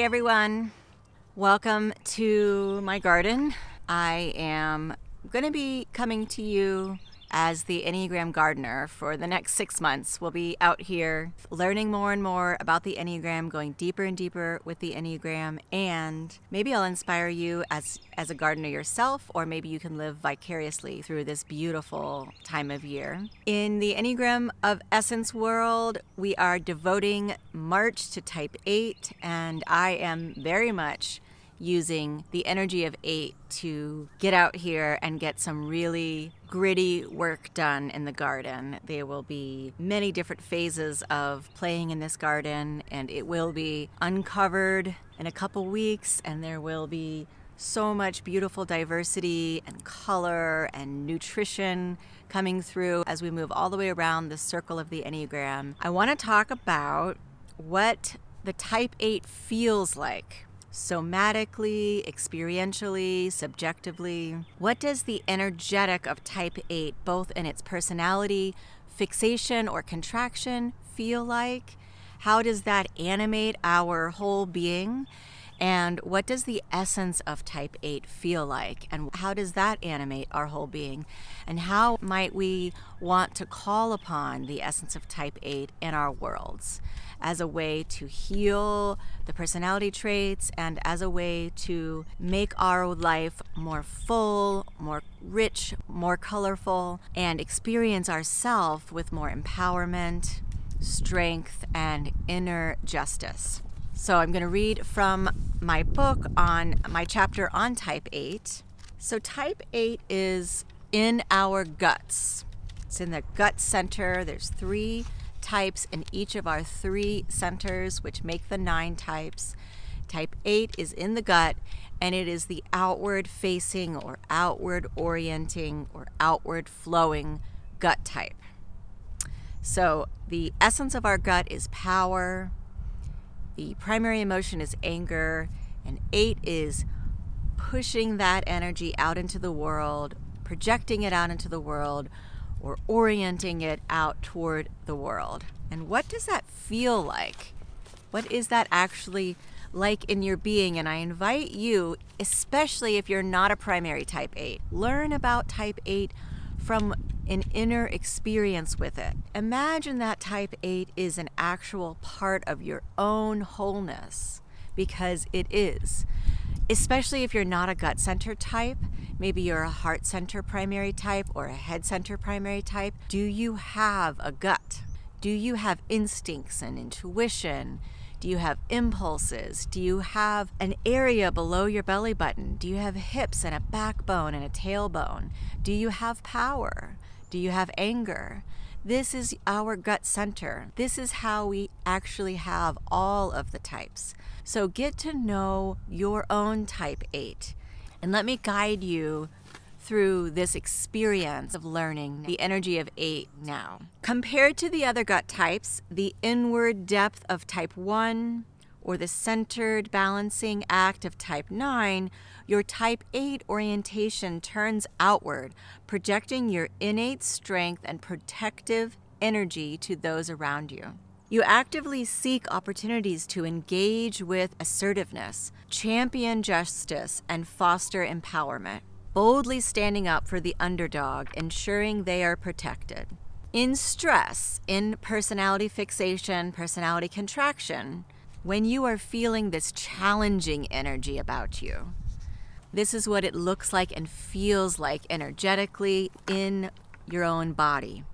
Hey everyone, welcome to my garden. I am going to be coming to you as the Enneagram gardener for the next six months. We'll be out here learning more and more about the Enneagram, going deeper and deeper with the Enneagram, and maybe I'll inspire you as, as a gardener yourself, or maybe you can live vicariously through this beautiful time of year. In the Enneagram of Essence world, we are devoting March to type 8, and I am very much using the energy of eight to get out here and get some really gritty work done in the garden. There will be many different phases of playing in this garden, and it will be uncovered in a couple weeks, and there will be so much beautiful diversity and color and nutrition coming through as we move all the way around the circle of the Enneagram. I want to talk about what the type 8 feels like somatically, experientially, subjectively? What does the energetic of type 8, both in its personality, fixation, or contraction, feel like? How does that animate our whole being? And what does the essence of type 8 feel like? And how does that animate our whole being? And how might we want to call upon the essence of type 8 in our worlds as a way to heal the personality traits and as a way to make our life more full, more rich, more colorful, and experience ourself with more empowerment, strength, and inner justice? So I'm going to read from my book on my chapter on type 8. So, type 8 is in our guts. It's in the gut center. There's three types in each of our three centers, which make the nine types. Type 8 is in the gut, and it is the outward facing or outward orienting or outward flowing gut type. So, the essence of our gut is power, the primary emotion is anger, and eight is pushing that energy out into the world, projecting it out into the world, or orienting it out toward the world. And what does that feel like? What is that actually like in your being? And I invite you, especially if you're not a primary type 8, learn about type 8 from an inner experience with it. Imagine that type 8 is an actual part of your own wholeness because it is. Especially if you're not a gut center type, maybe you're a heart center primary type or a head center primary type. Do you have a gut? Do you have instincts and intuition? Do you have impulses? Do you have an area below your belly button? Do you have hips and a backbone and a tailbone? Do you have power? Do you have anger? This is our gut center. This is how we actually have all of the types. So get to know your own type 8 and let me guide you through this experience of learning the energy of 8 now. Compared to the other gut types, the inward depth of type 1 or the centered balancing act of type 9 your type 8 orientation turns outward, projecting your innate strength and protective energy to those around you. You actively seek opportunities to engage with assertiveness, champion justice, and foster empowerment, boldly standing up for the underdog, ensuring they are protected. In stress, in personality fixation, personality contraction, when you are feeling this challenging energy about you, this is what it looks like and feels like energetically in your own body.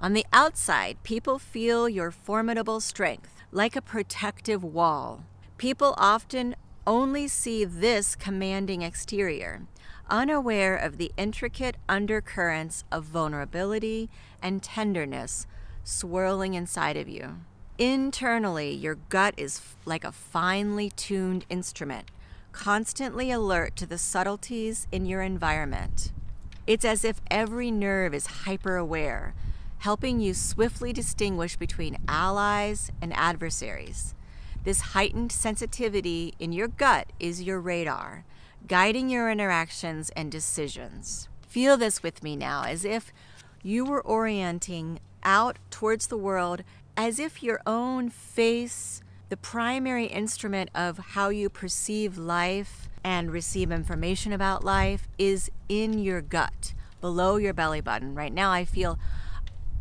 On the outside, people feel your formidable strength, like a protective wall. People often only see this commanding exterior, unaware of the intricate undercurrents of vulnerability and tenderness swirling inside of you. Internally, your gut is like a finely tuned instrument constantly alert to the subtleties in your environment. It's as if every nerve is hyper aware, helping you swiftly distinguish between allies and adversaries. This heightened sensitivity in your gut is your radar, guiding your interactions and decisions. Feel this with me now as if you were orienting out towards the world as if your own face, The primary instrument of how you perceive life and receive information about life is in your gut, below your belly button. Right now, I feel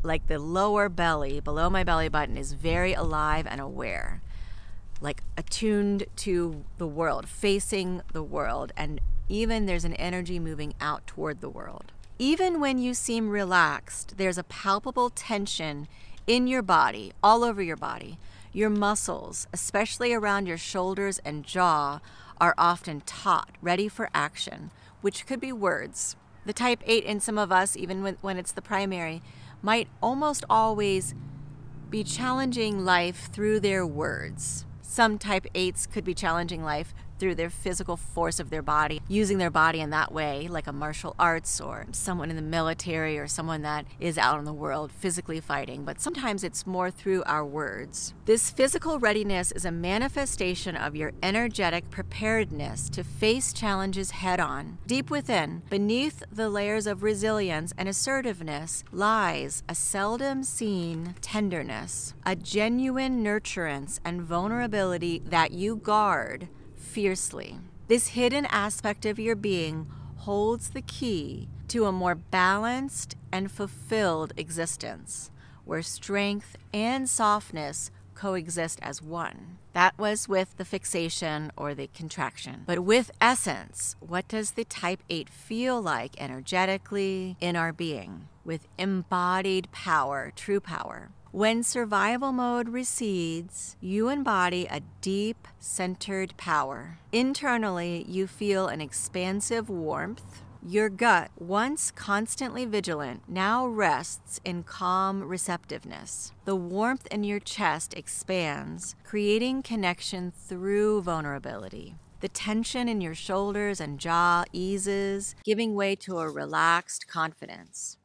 like the lower belly, below my belly button, is very alive and aware, like attuned to the world, facing the world, and even there's an energy moving out toward the world. Even when you seem relaxed, there's a palpable tension in your body, all over your body. Your muscles, especially around your shoulders and jaw, are often taut, ready for action, which could be words. The type 8 in some of us, even when, it's the primary, might almost always be challenging life through their words. Some type 8s could be challenging life through their physical force of their body, using their body in that way, like a martial arts or someone in the military or someone that is out in the world physically fighting. But sometimes it's more through our words. This physical readiness is a manifestation of your energetic preparedness to face challenges head on. Deep within, beneath the layers of resilience and assertiveness, lies a seldom seen tenderness, a genuine nurturance and vulnerability that you guard fiercely. This hidden aspect of your being holds the key to a more balanced and fulfilled existence, where strength and softness coexist as one. That was with the fixation or the contraction. But with essence, what does the type 8 feel like energetically in our being? With embodied power, true power. When survival mode recedes, you embody a deep, centered power. Internally, you feel an expansive warmth. Your gut, once constantly vigilant, now rests in calm receptiveness. The warmth in your chest expands, creating connection through vulnerability. The tension in your shoulders and jaw eases, giving way to a relaxed confidence.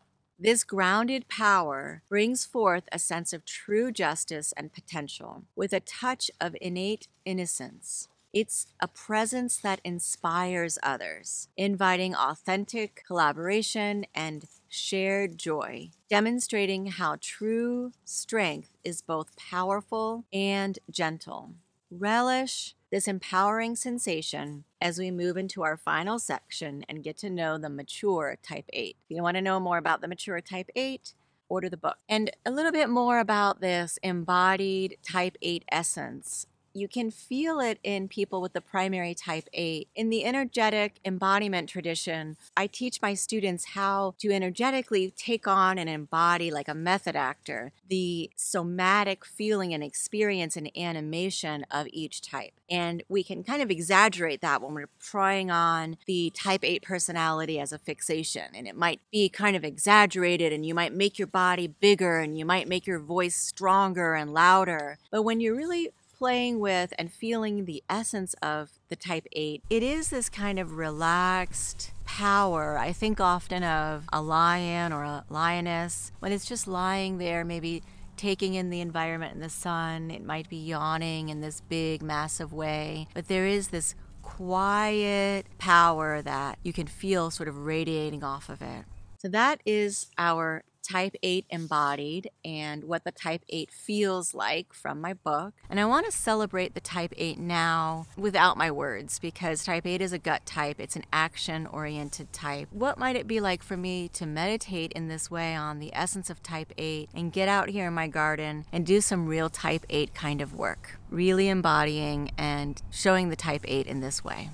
This grounded power brings forth a sense of true justice and potential with a touch of innate innocence. It's a presence that inspires others, inviting authentic collaboration and shared joy, demonstrating how true strength is both powerful and gentle. Relish this empowering sensation as we move into our final section and get to know the mature type 8. If you want to know more about the mature type 8, order the book. And a little bit more about this embodied type 8 essence you can feel it in people with the primary type 8. In the energetic embodiment tradition, I teach my students how to energetically take on and embody, like a method actor, the somatic feeling and experience and animation of each type. And we can kind of exaggerate that when we're trying on the type 8 personality as a fixation. And it might be kind of exaggerated, and you might make your body bigger and you might make your voice stronger and louder. But when you're really playing with and feeling the essence of the type 8, it is this kind of relaxed power. I think often of a lion or a lioness when it's just lying there, maybe taking in the environment and the sun. It might be yawning in this big, massive way, but there is this quiet power that you can feel sort of radiating off of it. So that is our type 8 embodied and what the type 8 feels like from my book. And I want to celebrate the type 8 now without my words because type 8 is a gut type, it's an action oriented type. What might it be like for me to meditate in this way on the essence of type 8 and get out here in my garden and do some real type 8 kind of work? Really embodying and showing the type 8 in this way.